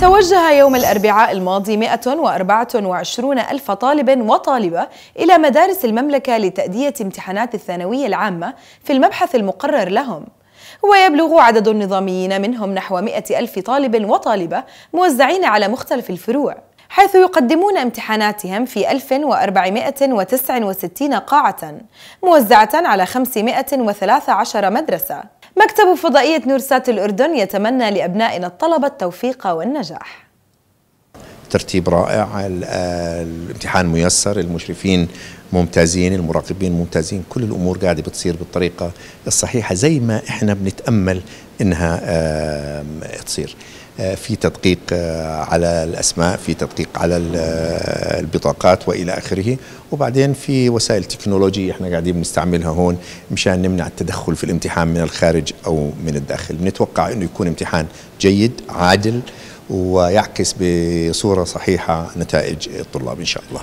توجه يوم الأربعاء الماضي 124 ألف طالب وطالبة إلى مدارس المملكة لتأدية امتحانات الثانوية العامة في المبحث المقرر لهم. ويبلغ عدد النظاميين منهم نحو 100 ألف طالب وطالبة موزعين على مختلف الفروع حيث يقدمون امتحاناتهم في 1469 قاعة موزعة على 513 مدرسة. مكتب فضائية نورسات الأردن يتمنى لأبنائنا الطلبة التوفيق والنجاح. ترتيب رائع الامتحان ميسر المشرفين ممتازين المراقبين ممتازين كل الأمور قاعدة بتصير بالطريقة الصحيحة زي ما إحنا بنتأمل إنها تصير. في تدقيق على الأسماء في تدقيق على البطاقات وإلى آخره. وبعدين في وسائل تكنولوجية إحنا قاعدين بنستعملها هون مشان نمنع التدخل في الامتحان من الخارج أو من الداخل. بنتوقع إنه يكون امتحان جيد عادل ويعكس بصورة صحيحة نتائج الطلاب إن شاء الله.